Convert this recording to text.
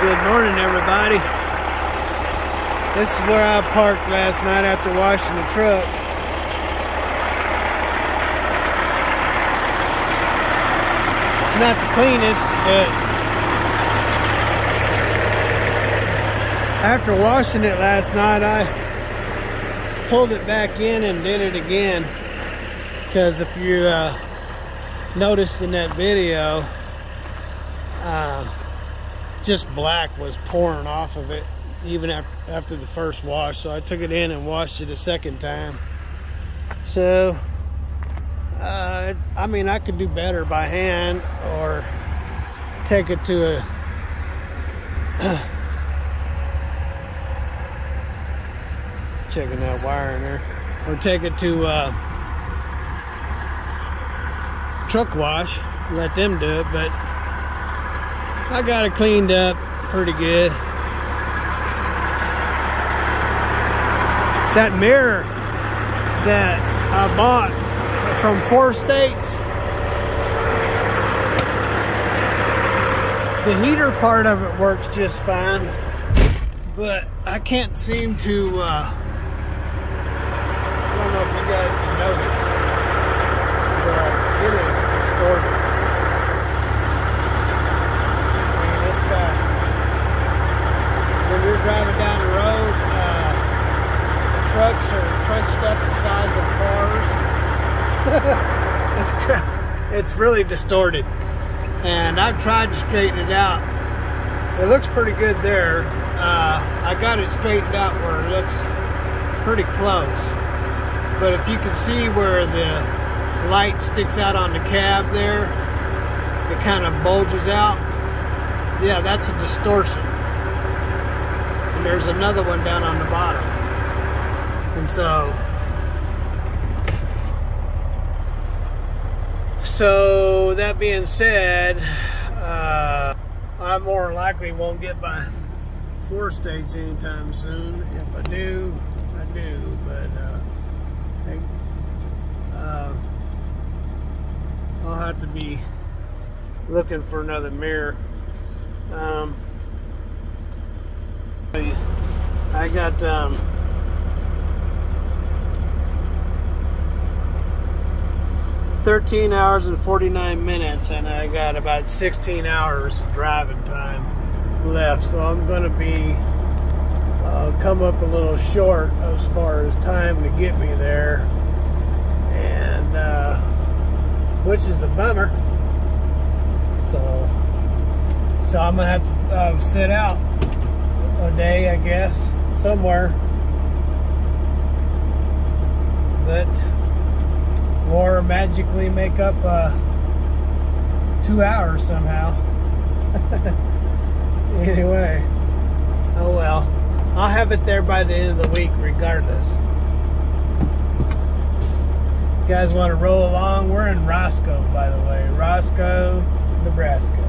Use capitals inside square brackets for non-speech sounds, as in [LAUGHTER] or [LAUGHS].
Good morning, everybody. This is where I parked last night after washing the truck. Not the cleanest, but after washing it last night, I pulled it back in and did it again. Because if you uh, noticed in that video, uh, just black was pouring off of it even after the first wash. So I took it in and washed it a second time. So uh, I mean I could do better by hand or take it to a [COUGHS] checking that wire in there or take it to uh, truck wash let them do it but I got it cleaned up pretty good. That mirror that I bought from Four States, the heater part of it works just fine, but I can't seem to, uh, I don't know if you guys can notice, but it is distorted. You're driving down the road, uh, the trucks are crunched up the size of cars. [LAUGHS] it's, it's really distorted. And I've tried to straighten it out. It looks pretty good there. Uh, I got it straightened out where it looks pretty close. But if you can see where the light sticks out on the cab there, it kind of bulges out. Yeah, that's a distortion there's another one down on the bottom. And so, so that being said, uh, I more likely won't get by four states anytime soon. If I do, I do. But uh, I, uh, I'll have to be looking for another mirror. Um, I got um, Thirteen hours and forty-nine minutes, and I got about sixteen hours of driving time left. So I'm going to be uh, come up a little short as far as time to get me there, and uh, which is the bummer. So, so I'm gonna have to uh, sit out a day, I guess, somewhere. But or magically make up uh, two hours somehow. [LAUGHS] anyway, oh well. I'll have it there by the end of the week regardless. You guys want to roll along? We're in Roscoe, by the way. Roscoe, Nebraska.